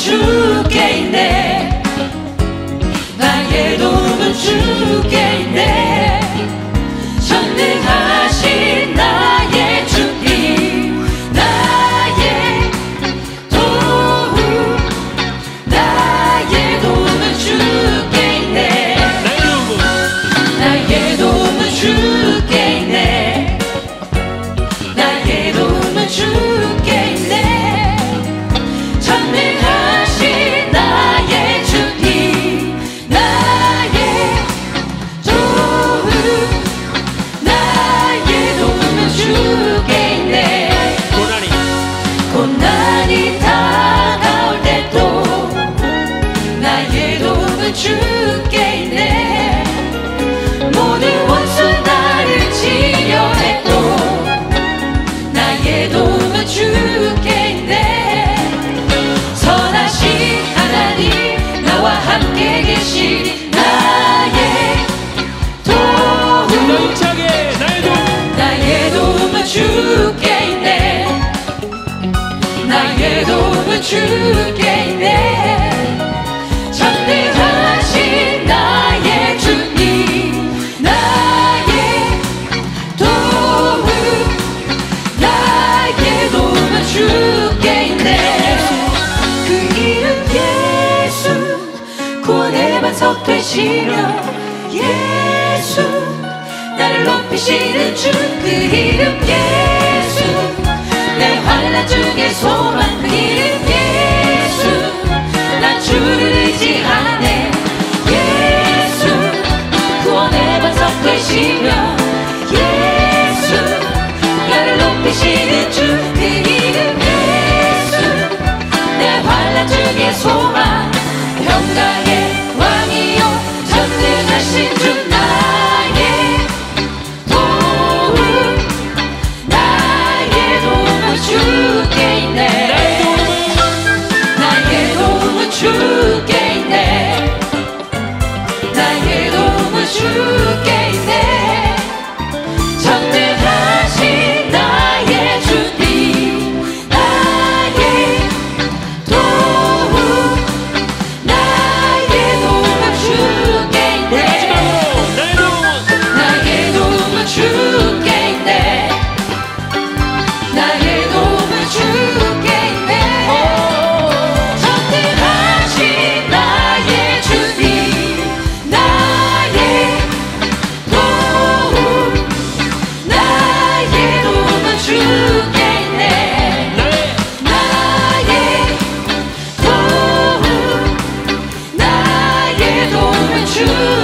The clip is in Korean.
주께 내 주께 내 네. 모든 원수 나를 지려했고 나의 도움은 주께 내 선하신 하나님 나와 함께 계시니 나의 도움 나의 도움은 주께 내 나의 도움은 주께 내 반석 되시며 예수 나를 높이시는 주 그 이름 예수. 내 환란 중에 소망 그 이름 예수. 나 주를 의지하네. 예수 구원의 반석 되시며 예수 나를 높이시는 tonight. true.